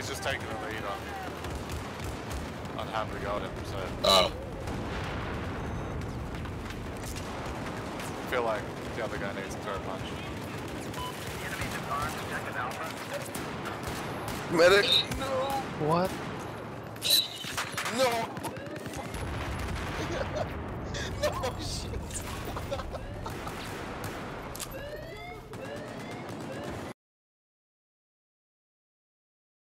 He's just taking the lead on on how we got him, so Oh. I feel like the other guy needs to throw a punch. Medic! What? No! no, shit!